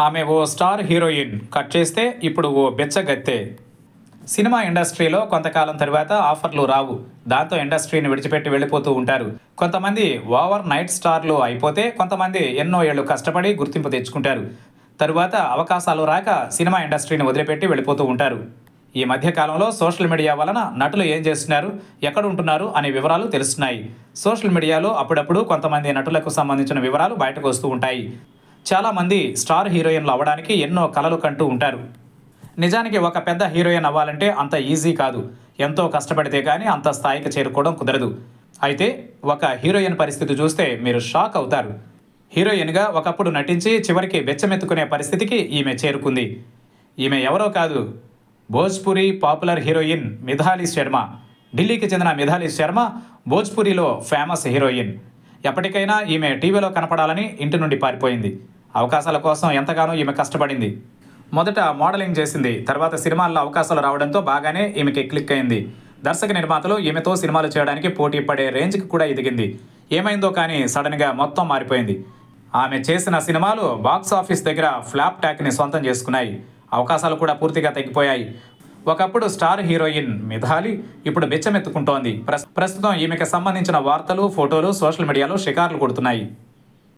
ఆమె ఓ star heroine cut చేస్తే ఇప్పుడు ఓ బెచ్చగత్తే. సినిమా ఇండస్ట్రీలో కొంతకాలం తర్వాత ఆఫర్లు రావు. దాంతో ఇండస్ట్రీని విడిచిపెట్టి వెళ్ళిపోతూ ఉంటారు. కొంతమంది ఓవర్ నైట్ స్టార్లు అయిపోతే కొంతమంది ఎన్నో ఏళ్ళు కష్టపడి గుర్తింపు తెచ్చుకుంటారు. తరువాత అవకాశాలు రాక సినిమా ఇండస్ట్రీని వదిలిపెట్టి వెళ్ళిపోతూ ఉంటారు. ఈ మధ్యకాలంలో సోషల్ మీడియా వలన నటులు ఏం చేస్తున్నారు ఎక్కడ ఉంటున్నారు అనే వివరాలు తెలుస్తున్నాయి. సోషల్ మీడియాలో అప్పుడప్పుడు కొంతమంది నటులకు సంబంధించిన వివరాలు బయటకు వస్తూ ఉంటాయి. చాలామంది స్టార్ హీరోయిన్లు అవ్వడానికి ఎన్నో కలలు కంటూ ఉంటారు. నిజానికి ఒక పెద్ద హీరోయిన్ అవ్వాలంటే అంత ఈజీ కాదు. ఎంతో కష్టపడితే కానీ అంత స్థాయికి చేరుకోవడం కుదరదు. అయితే ఒక హీరోయిన్ పరిస్థితి చూస్తే మీరు షాక్ అవుతారు. హీరోయిన్గా ఒకప్పుడు నటించి చివరికి బెచ్చమెత్తుకునే పరిస్థితికి ఈమె చేరుకుంది. ఈమె ఎవరో కాదు. Bhojpuri popular heroine Mithali Sharma. ఢిల్లీకి చెందిన మిథాలి శర్మ భోజ్పురిలో ఫేమస్ హీరోయిన్. ఎప్పటికైనా ఈమె టీవీలో కనపడాలని ఇంటి నుండి పారిపోయింది. అవకాశాల కోసం ఎంతగానో ఈమె కష్టపడింది. మొదట మోడలింగ్ చేసింది? తర్వాత సినిమాల్లో అవకాశాలు రావడంతో బాగానే ఈమెకి క్లిక్ అయింది. దర్శక నిర్మాతలు ఈమెతో సినిమాలు చేయడానికి పోటీ పడే రేంజ్కి కూడా ఎదిగింది. ఏమైందో కానీ సడన్గా మొత్తం మారిపోయింది. ఆమె చేసిన సినిమాలు బాక్స్ ఆఫీస్ దగ్గర ఫ్లాప్ ట్యాక్ని సొంతం చేసుకున్నాయి. అవకాశాలు కూడా పూర్తిగా తగ్గిపోయాయి. ఒకప్పుడు స్టార్ హీరోయిన్ మిథాలి ఇప్పుడు బెచ్చమెత్తుకుంటోంది. ప్రస్తుతం ఈమెకి సంబంధించిన వార్తలు ఫోటోలు సోషల్ మీడియాలో షికార్లు కొడుతున్నాయి.